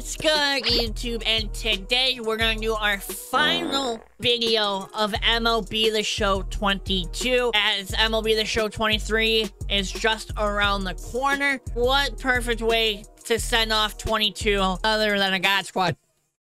What's good, YouTube? And today we're gonna do our final video of MLB The Show 22, as MLB The Show 23 is just around the corner. What perfect way to send off 22 other than a God Squad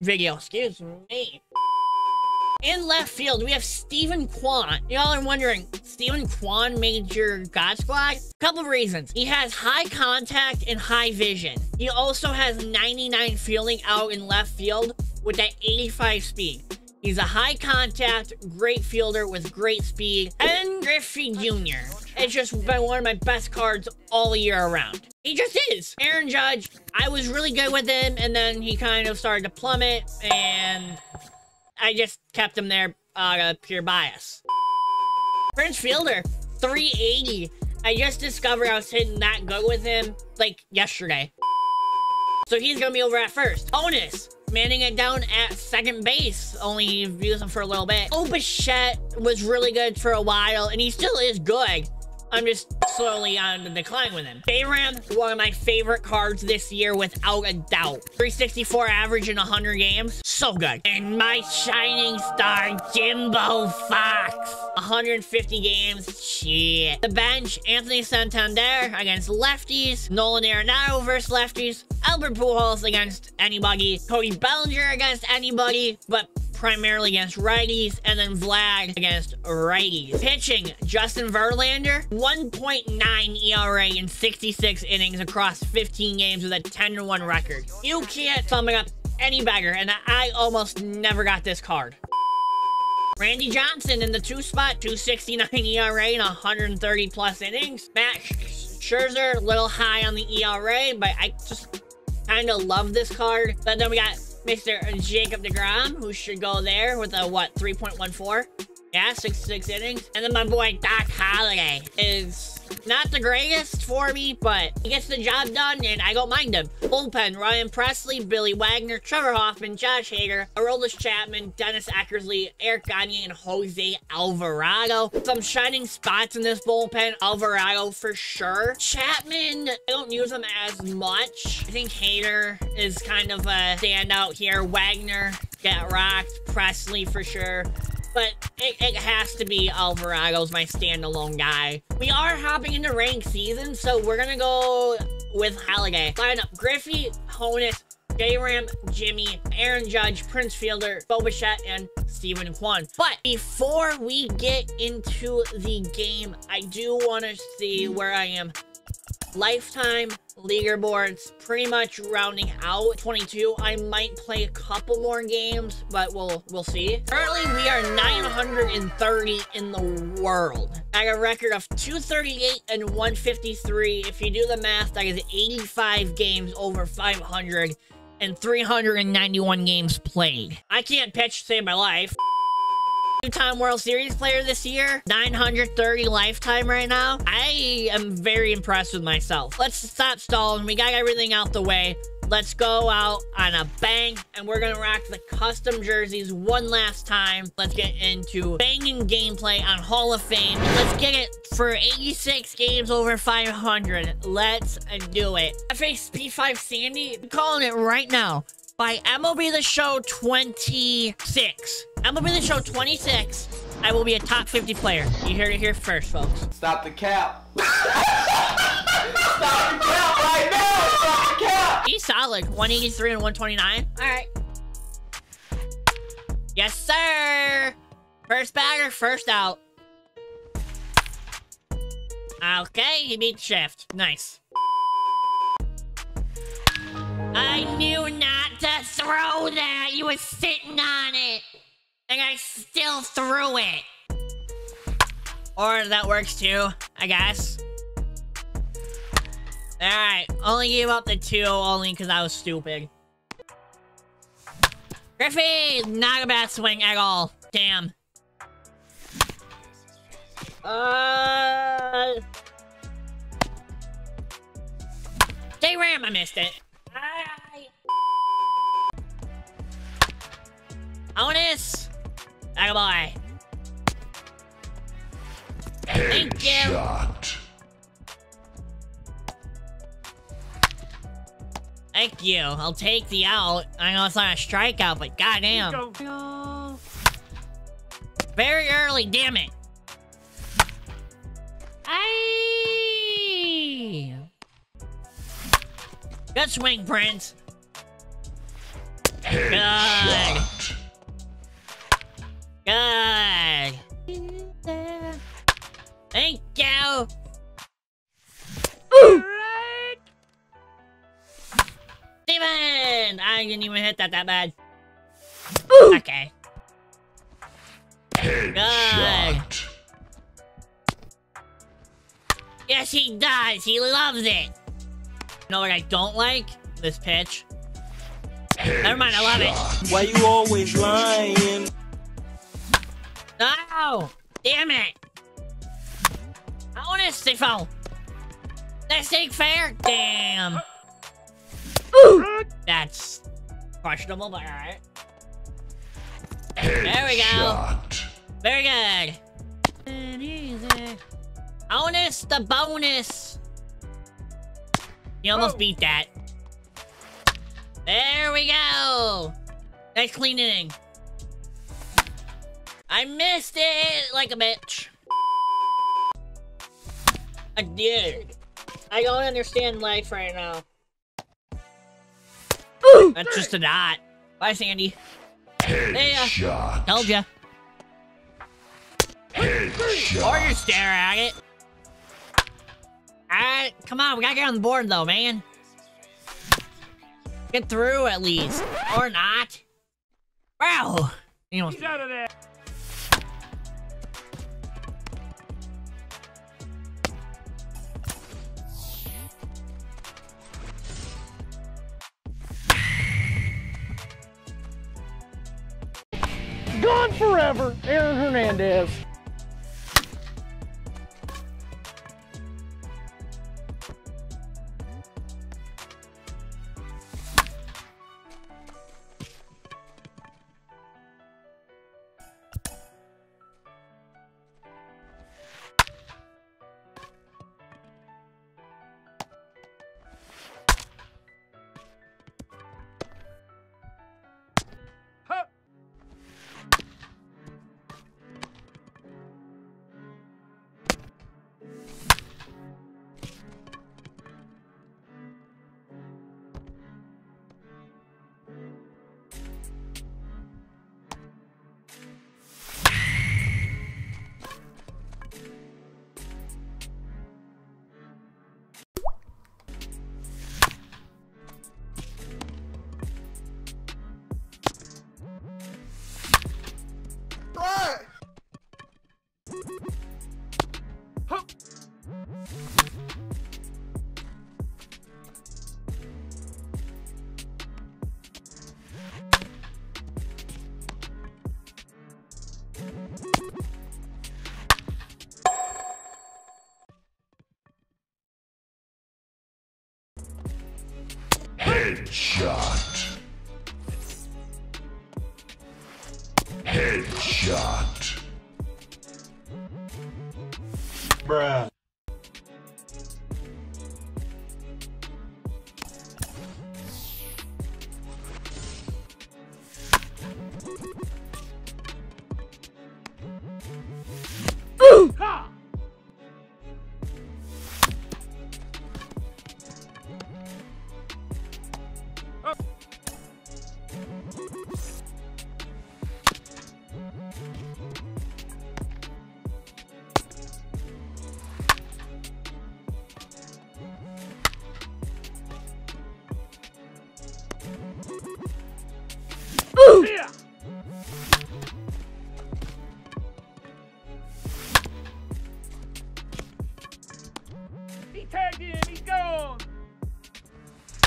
video? Excuse me. In left field, we have Steven Kwan. Y'all are wondering, Steven Kwan made your God Squad? Couple reasons. He has high contact and high vision. He also has 99 fielding out in left field with that 85 speed. He's a high contact, great fielder with great speed. And Griffey Jr. It's just been one of my best cards all year around. He just is. Aaron Judge, I was really good with him, and then he kind of started to plummet, and I just kept him there out of pure bias. Prince Fielder, 380. I just discovered I was hitting that good with him, like, yesterday. So he's gonna be over at first. Honus, manning it down at second base. Only used him for a little bit. Bichette was really good for a while, and he still is good. I'm just slowly um, on the decline with him. J-Ram, one of my favorite cards this year without a doubt. 364 average in 100 games. So good. And my shining star, Jimbo Foxx. 150 games. Shit. The bench, Anthony Santander against lefties. Nolan Arenado versus lefties. Albert Pujols against anybody. Cody Bellinger against anybody. But primarily against righties, and then Vlad against righties. Pitching, Justin Verlander, 1.9 ERA in 66 innings across 15 games with a 10-1 record. You can't sum it up any better, and I almost never got this card. Randy Johnson in the two spot, 269 ERA in 130 plus innings. Max Scherzer, a little high on the ERA, but I just kind of love this card. But then we got Mr. Jacob DeGrom, who should go there with a, what, 3.14? Yeah, 66 innings. And then my boy Doc Halladay is not the greatest for me, but he gets the job done, and I don't mind him. Bullpen, Ryan Presley, Billy Wagner, Trevor Hoffman, Josh Hader, Aroldis Chapman, Dennis Eckersley, Eric Gagne, and Jose Alvarado. Some shining spots in this bullpen. Alvarado for sure. Chapman, I don't use him as much. I think Hader is kind of a standout here. Wagner, get rocked. Presley for sure but it, it, has to be Alvarado's my standalone guy. We are hopping into ranked season, so we're gonna go with Halladay. Lineup, Griffey, Honus, J-Ram, Jimmy, Aaron Judge, Prince Fielder, Bo and Steven Kwan. But before we get into the game, I do want to see where I am lifetime leaderboards pretty much rounding out 22 i might play a couple more games but we'll we'll see. Currently we are 930 in the world. I got a record of 238 and 153 if you do the math that is 85 games over 500 and 391 games played. I can't pitch to save my life two-time World Series player this year. 930 lifetime right now. I am very impressed with myself. Let's stop stalling. We got everything out the way. Let's go out on a bang, and we're gonna rock the custom jerseys one last time. Let's get into banging gameplay on Hall of Fame. Let's get it for 86 games over 500. Let's do it. I face P5 Sandy. I'm calling it right now by MLB The Show 26. MLB The Show 26. I will be a top 50 player. You heard it here first, folks. Stop the cap. Stop the cap right now. Stop the cap. He's solid. 183 and 129. All right. Yes, sir. First bagger, first out. Okay, he beat Shift. Nice. I knew not to throw that. You were sitting on it. And I still threw it. Or that works too, I guess. Alright, only gave up the two only because I was stupid. Griffey! Not a bad swing at all. Damn. Uh... J-Ram, I missed it. Honus! Attaboy. Thank you. Thank you. I'll take the out. I know it's not a strikeout, but goddamn. Very early, damn it. Aye. Good swing, Prince. Good. Good. Didn't even hit that that bad. Okay. Good. Yes, he does. He loves it. You know what I don't like? This pitch. Never mind, I love it. Why you always lying? No! Damn it! I want Honus, Stifo! That's ain't fair! Damn! That's questionable, but alright. There we go. Very good. Honus the bonus. You almost oh. beat that. There we go. Nice clean inning. I missed it like a bitch. I did. I don't understand life right now. That's just a dot. Bye, Sandy. Headshot. Told ya. Or you stare at it. Alright, come on, we gotta get on the board though, man. Get through at least. Or not. Wow. You know, out of there. Forever, Aaron Hernandez. Headshot. Headshot. Bruh.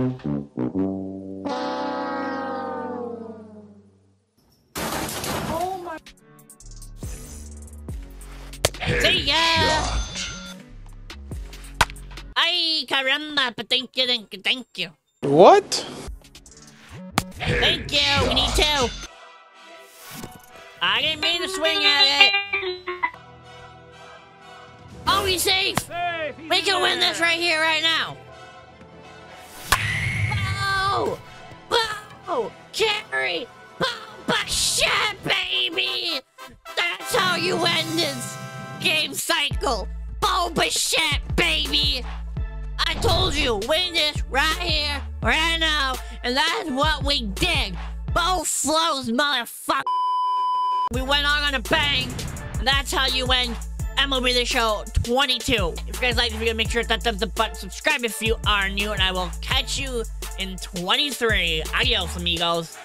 See ya! Headshot. Ay, caramba, but thank you, thank you, thank you. What? Thank you, we need two. I didn't mean to swing at it. Oh, he's safe. Safe. We can win this right here, right now. Bo! Bo! Carry! Boba shit, baby! That's how you end this game cycle! Boba shit, baby! I told you, win this right here, right now, and that's what we did! Bo flows, motherfucker! We went on on a bang, and that's how you win MLB The Show 22. If you guys like this video, make sure to that thumbs up button, subscribe if you are new, and I will catch you in 23. Adios, amigos.